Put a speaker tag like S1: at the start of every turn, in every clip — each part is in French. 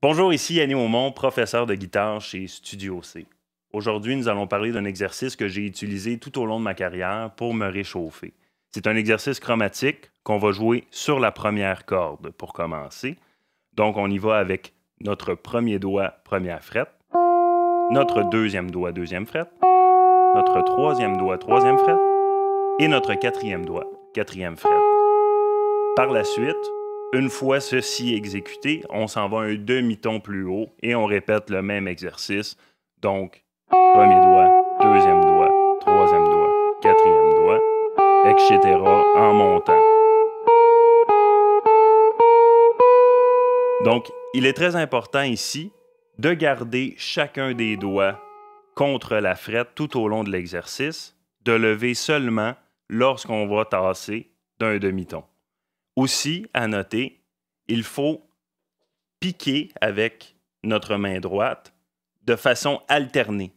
S1: Bonjour, ici Yannick Aumont, professeur de guitare chez Studio C. Aujourd'hui, nous allons parler d'un exercice que j'ai utilisé tout au long de ma carrière pour me réchauffer. C'est un exercice chromatique qu'on va jouer sur la première corde pour commencer. Donc, on y va avec notre premier doigt, première frette, notre deuxième doigt, deuxième frette, notre troisième doigt, troisième frette, et notre quatrième doigt, quatrième frette. Par la suite, une fois ceci exécuté, on s'en va un demi-ton plus haut et on répète le même exercice. Donc, premier doigt, deuxième doigt, troisième doigt, quatrième doigt, etc. en montant. Donc, il est très important ici de garder chacun des doigts contre la frette tout au long de l'exercice, de lever seulement lorsqu'on va tasser d'un demi-ton. Aussi, à noter, il faut piquer avec notre main droite de façon alternée.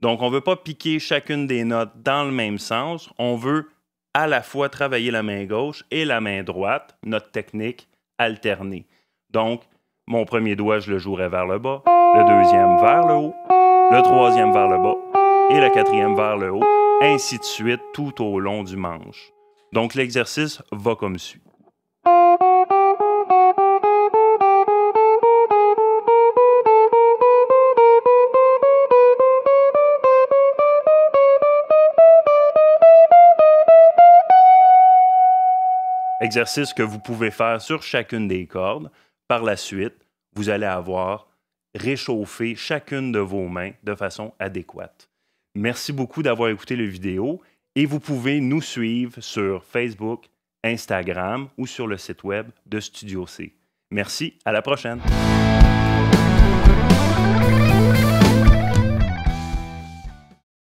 S1: Donc, on ne veut pas piquer chacune des notes dans le même sens. On veut à la fois travailler la main gauche et la main droite, notre technique alternée. Donc, mon premier doigt, je le jouerai vers le bas, le deuxième vers le haut, le troisième vers le bas et le quatrième vers le haut, ainsi de suite tout au long du manche. Donc, l'exercice va comme suit. Exercice que vous pouvez faire sur chacune des cordes. Par la suite, vous allez avoir réchauffé chacune de vos mains de façon adéquate. Merci beaucoup d'avoir écouté la vidéo et vous pouvez nous suivre sur Facebook, Instagram ou sur le site web de Studio C. Merci, à la prochaine.